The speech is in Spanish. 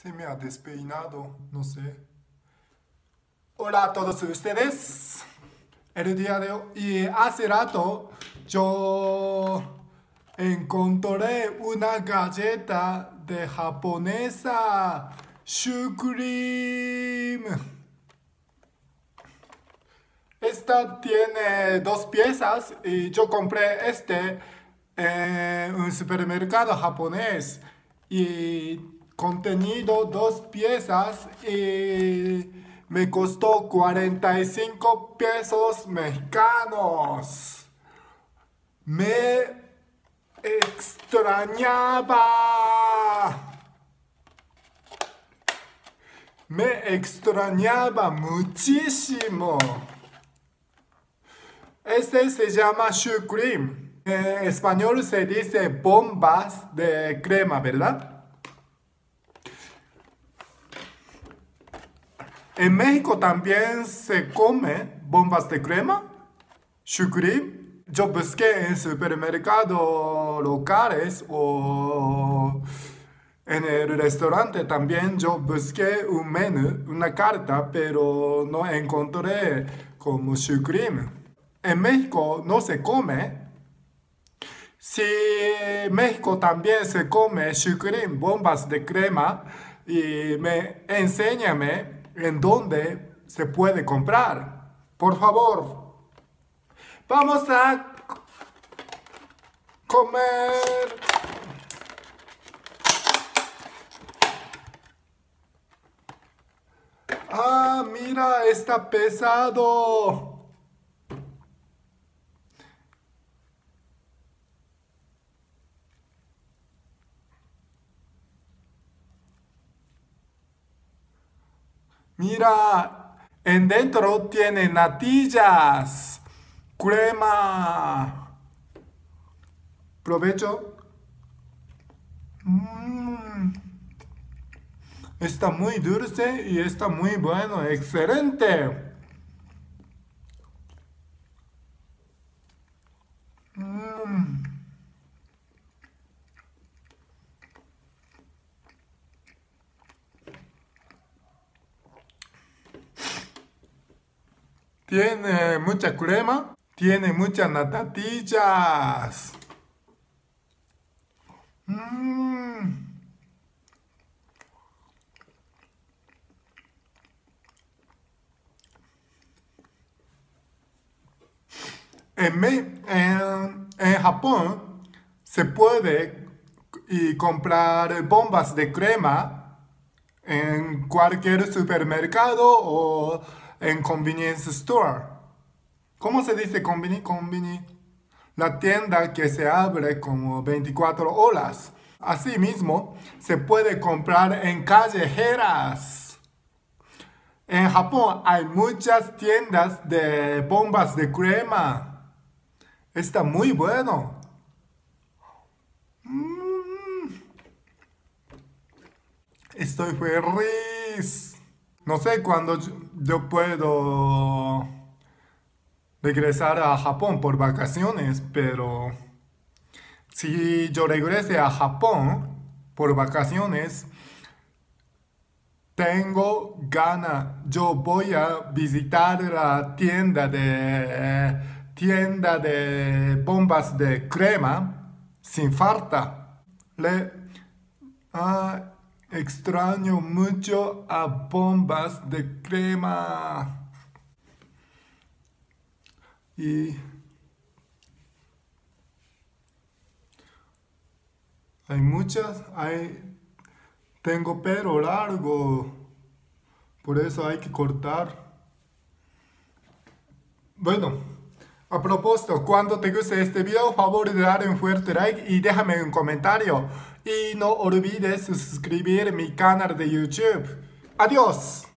Se me ha despeinado, no sé. Hola a todos ustedes. El día de hoy, y hace rato, yo encontré una galleta de japonesa. Shukrim. Esta tiene dos piezas y yo compré este en un supermercado japonés y contenido dos piezas y me costó 45 pesos mexicanos. Me extrañaba. Me extrañaba muchísimo. Este se llama shoe cream. En español se dice bombas de crema, ¿verdad? En México también se come bombas de crema, cream. Yo busqué en supermercados locales o en el restaurante también yo busqué un menú, una carta, pero no encontré como cream. En México no se come. Si México también se come cream, bombas de crema, y me enséñame en dónde se puede comprar. Por favor. Vamos a comer. Ah, mira, está pesado. Mira, en dentro tiene natillas, crema. Provecho. Mm. Está muy dulce y está muy bueno, excelente. Mm. Tiene mucha crema, tiene muchas natatillas. Mm. En, en, en, Japón se puede y comprar bombas de crema en cualquier supermercado o en convenience store. ¿Cómo se dice conveni? conveni? La tienda que se abre como 24 horas. Asimismo, se puede comprar en callejeras. En Japón hay muchas tiendas de bombas de crema. Está muy bueno. Mm. Estoy feliz. No sé cuándo yo puedo regresar a Japón por vacaciones, pero si yo regrese a Japón por vacaciones, tengo gana. Yo voy a visitar la tienda de tienda de bombas de crema sin falta. Le, ah, Extraño mucho a bombas de crema. Y hay muchas, hay, tengo pelo largo, por eso hay que cortar. Bueno. A propósito, cuando te guste este video, favor de dar un fuerte like y déjame un comentario. Y no olvides suscribir mi canal de YouTube. Adiós.